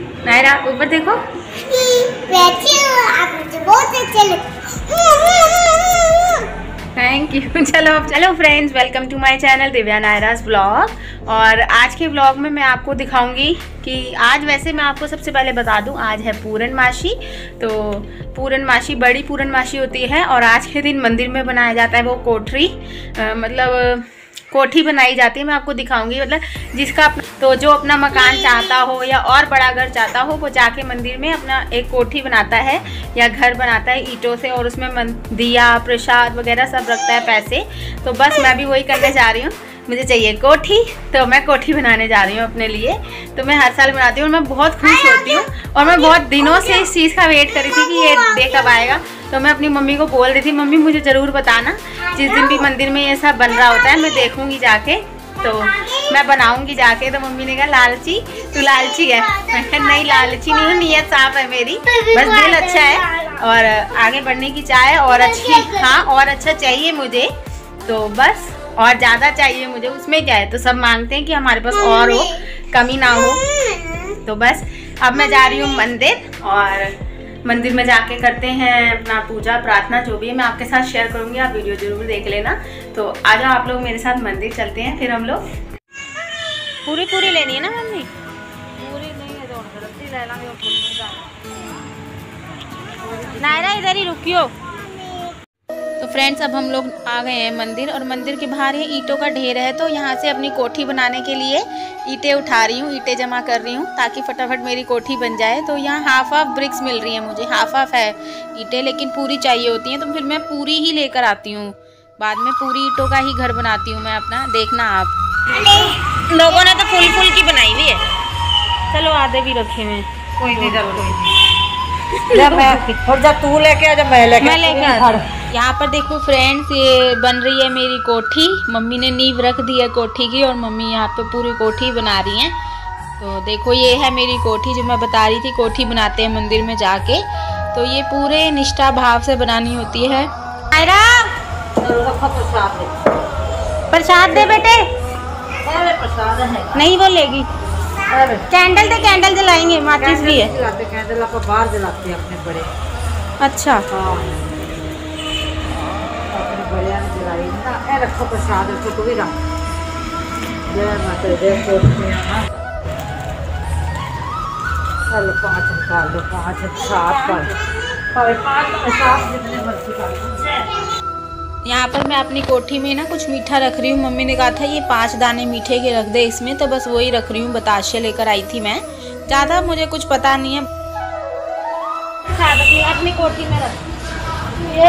नायरा ऊपर देखो। बैठी आप मुझे बहुत थैंक यू चलो चलो friends welcome to my channel Divya Nairaj blog और आज के ब्लॉग में मैं आपको दिखाऊँगी कि आज वैसे मैं आपको सबसे पहले बता दूँ आज है पूरनमाशी तो पूरनमाशी बड़ी पूरनमाशी होती है और आज के दिन मंदिर में बनाया जाता है वो कोठरी. अ, मतलब कोठी बनाई जाती है मैं आपको दिखाऊँगी। मतलब जिसका तो जो अपना मकान चाहता हो या और बड़ा घर चाहता हो वो जाके मंदिर में अपना एक कोठी बनाता है या घर बनाता है ईंटों से और उसमें मन, दिया प्रसाद वगैरह सब रखता है पैसे। तो बस मैं भी वही करने जा रही हूँ। मुझे चाहिए कोठी तो मैं कोठी बनाने जा रही हूँ अपने लिए। तो मैं हर साल बनाती हूँ और मैं बहुत खुश होती हूँ। और मैं बहुत दिनों से इस चीज़ का वेट करी थी कि ये डे कब आएगा। तो मैं अपनी मम्मी को बोल रही थी मम्मी मुझे ज़रूर बताना जिस दिन भी मंदिर में ये सब बन रहा होता है मैं देखूँगी जाके। तो मैं बनाऊँगी जाके। तो मम्मी ने कहा लालची तू लालची है। मैं कहा नहीं लालची नहीं हूँ नीयत साफ़ है मेरी। बस दिल अच्छा है और आगे बढ़ने की चाह है और अच्छी हाँ और अच्छा चाहिए मुझे। तो बस और ज़्यादा चाहिए मुझे। उसमें क्या है तो सब मांगते हैं कि हमारे पास और हो कमी ना हो। तो बस अब मैं जा रही हूँ मंदिर और मंदिर में जाके करते हैं अपना पूजा प्रार्थना जो भी है मैं आपके साथ शेयर करूँगी आप वीडियो ज़रूर देख लेना। तो आ जाओ आप लोग मेरे साथ मंदिर चलते हैं फिर हम लोग पूरी पूरी लेनी है ना मम्मी? पूरी नहीं है तो नायरा इधर ही रुकियो। फ्रेंड्स अब हम लोग आ गए हैं मंदिर और मंदिर के बाहर ही ईंटों का ढेर है तो यहाँ से अपनी कोठी बनाने के लिए ईंटें उठा रही हूँ ईंटें जमा कर रही हूँ ताकि फटाफट मेरी कोठी बन जाए। तो यहाँ हाफ़ हाफ़ ब्रिक्स मिल रही है मुझे हाफ़ हाफ़ है ईंटें लेकिन पूरी चाहिए होती हैं तो फिर मैं पूरी ही लेकर आती हूँ। बाद में पूरी ईंटों का ही घर बनाती हूँ मैं अपना देखना आप। लोगों ने तो फुल फुल की बनाई हुई है। चलो आधे भी रखे हुए कोई नहीं जब तू लेके आ जब मैं लेके मैं खड़। यहाँ पर देखो फ्रेंड्स ये बन रही है मेरी कोठी। मम्मी ने नींव रख दी है कोठी की और मम्मी यहाँ पे पूरी कोठी बना रही हैं। तो देखो ये है मेरी कोठी जो मैं बता रही थी कोठी बनाते हैं मंदिर में जाके। तो ये पूरे निष्ठा भाव से बनानी होती है। प्रसाद दे बेटे। है नहीं वो लेगी कैंडल दे कैंडल जलाएँगे माचिस भी है। कैंडल बाहर जलाते हैं अपने बड़े। अच्छा। हाँ। अपने जलाई ए रखो प्रसाद रखो तू भी रख जय माता जय चलो पाँच निकाल दो पाँच सात पर पर पाँच सात जितने मर्ज़ी कर दो यहाँ पर मैं अपनी कोठी में ना कुछ मीठा रख रही हूँ। मम्मी ने कहा था ये पाँच दाने मीठे के रख दे इसमें। तो बस वही रख रही हूँ बताशे लेकर आई थी मैं। ज़्यादा मुझे कुछ पता नहीं है। अपनी अपनी कोठी में रख। ये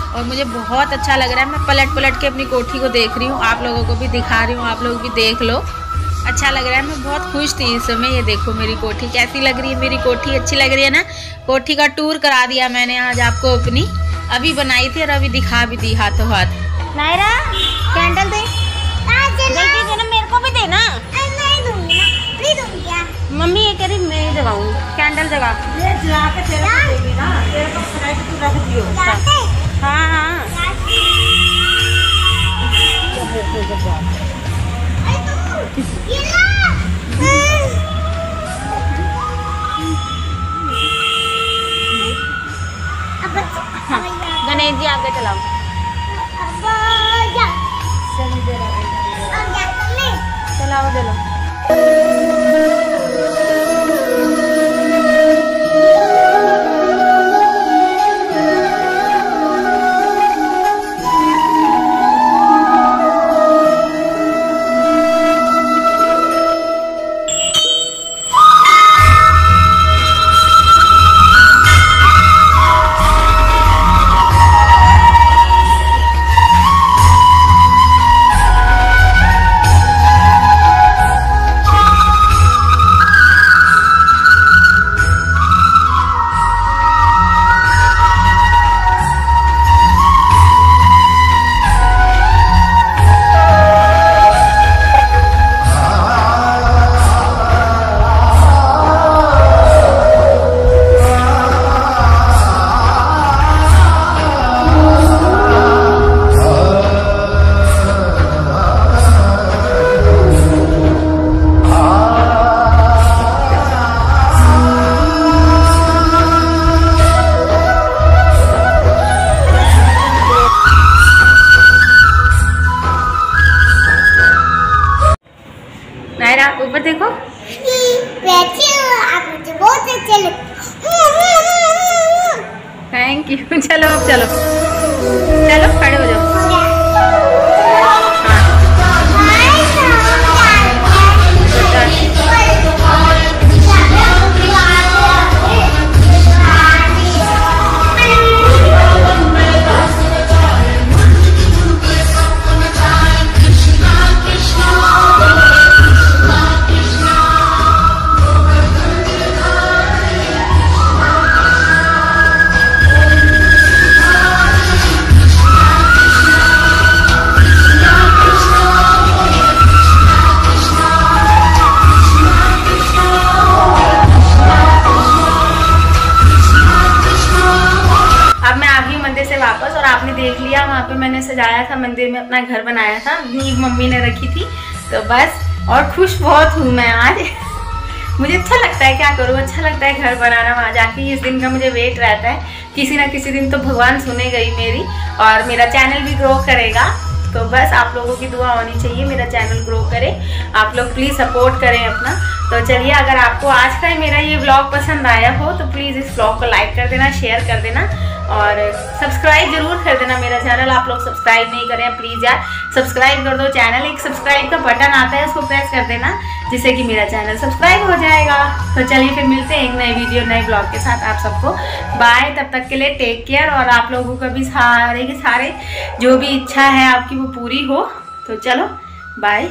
और मुझे बहुत अच्छा लग रहा है। मैं पलट पलट के अपनी कोठी को देख रही हूँ। आप लोगों को भी दिखा रही हूँ। आप लोग भी देख लो। अच्छा लग रहा है। मैं बहुत खुश थी इस समय। ये देखो मेरी कोठी कैसी लग रही है। मेरी कोठी अच्छी लग रही है ना? कोठी का टूर करा दिया मैंने आज आपको अपनी। अभी बनाई थी और अभी दिखा भी दी हाथों हाथ। नायरा कैंडल दे। जल्दी देना मेरे को भी देना। मम्मी ये कह रही मैं जगाऊँ कैंडल जगा। ये जला के तेरे को देगी ना। तेरे को फ्राई तू रख दियो हाँ हाँ गणेश जी आगे चलाओ। चलाओ चलो पर देखो। थैंक यू चलो अब चलो। चलो खड़े हो जाओ। मैंने सजाया था, मंदिर में अपना घर बनाया था, नींव मम्मी ने रखी थी तो बस, और खुश बहुत हूँ मैं आज। मुझे अच्छा लगता है, क्या करूँ अच्छा लगता है घर बनाना, वहाँ जाके इस दिन का मुझे वेट रहता है। किसी ना किसी दिन तो भगवान सुने गई मेरी, और मेरा चैनल भी ग्रो करेगा। तो बस, आप लोगों की दुआ होनी चाहिए, मेरा चैनल ग्रो करे। आप लोग प्लीज़ सपोर्ट करें अपना। तो चलिए, अगर आपको आज का मेरा ये ब्लॉग पसंद आया हो तो प्लीज़ इस ब्लॉग को लाइक कर देना शेयर कर देना। और सब्सक्राइब ज़रूर कर देना मेरा चैनल आप लोग सब्सक्राइब नहीं करें प्लीज़ यार सब्सक्राइब कर दो चैनल एक सब्सक्राइब का बटन आता है, उसको प्रेस कर देना, जिससे कि मेरा चैनल सब्सक्राइब हो जाएगा। तो चलिए फिर मिलते हैं एक नए वीडियो नए ब्लॉग के साथ आप सबको। बाय तब तक के लिए टेक केयर और आप लोगों का भी सारे के सारे जो भी इच्छा है आपकी वो पूरी हो। तो चलो बाय